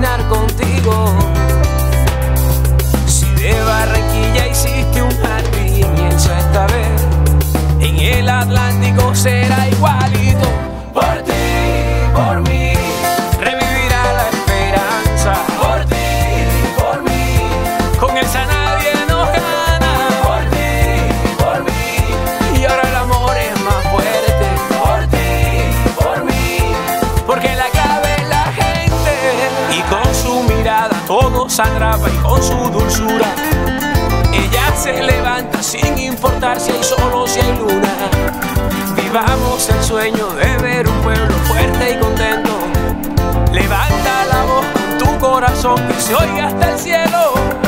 contigo. Si de Barranquilla hiciste un jardín y esta vez en el Atlántico será igualito. Todo sangraba y con su dulzura. Ella se levanta sin importar si hay sol o si hay luna. Vivamos el sueño de ver un pueblo fuerte y contento. Levanta la voz con tu corazón que se oiga hasta el cielo.